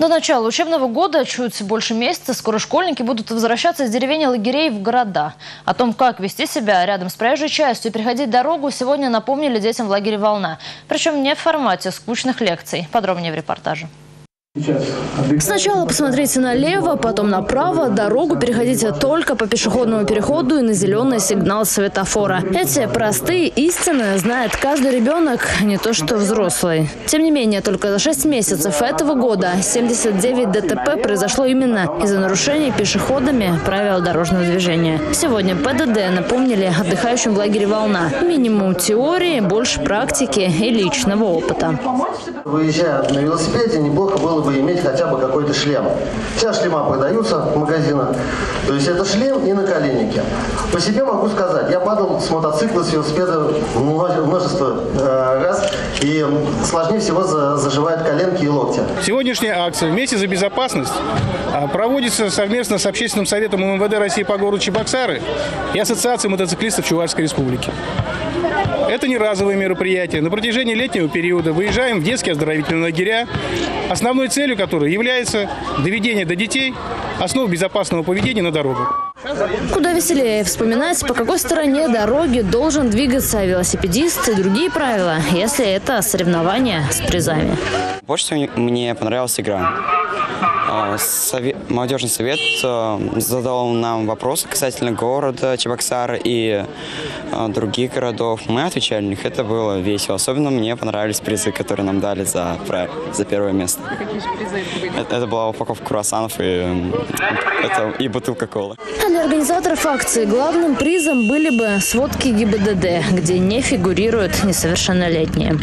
До начала учебного года, чуть больше месяца, скоро школьники будут возвращаться из деревень лагерей в города. О том, как вести себя рядом с проезжей частью и переходить дорогу, сегодня напомнили детям в лагере «Волна». Причем не в формате скучных лекций. Подробнее в репортаже. Сначала посмотрите налево, потом направо. Дорогу переходите только по пешеходному переходу и на зеленый сигнал светофора. Эти простые истины знает каждый ребенок, не то что взрослый. Тем не менее, только за 6 месяцев этого года 79 ДТП произошло именно из-за нарушений пешеходами правил дорожного движения. Сегодня ПДД напомнили отдыхающим в лагере «Волна». Минимум теории, больше практики и личного опыта. Выезжая на велосипеде, неплохо было бы иметь хотя бы какой-то шлем. Сейчас шлема продаются в магазинах. То есть это шлем и наколенники. По себе могу сказать, я падал с мотоцикла, с велосипеда множество э, раз. И сложнее всего за, заживают коленки и локти. Сегодняшняя акция «Вместе за безопасность» а, проводится совместно с Общественным советом МВД России по городу Чебоксары и Ассоциацией мотоциклистов Чувашской Республики. Это не разовые мероприятия. На протяжении летнего периода выезжаем в детские оздоровительные лагеря, основной целью которой является доведение до детей основ безопасного поведения на дорогах. Куда веселее вспоминать, по какой стороне дороги должен двигаться велосипедист и другие правила, если это соревнования с призами. Больше всего мне понравилась игра. А, совет, молодежный совет а, задал нам вопросы касательно города Чебоксары и а, других городов. Мы отвечали на них, это было весело. Особенно мне понравились призы, которые нам дали за, за первое место. Какие же призы это Это была упаковка круассанов и, это, и бутылка колы. А для организаторов акции главным призом были бы сводки ГИБДД, где не фигурируют несовершеннолетние.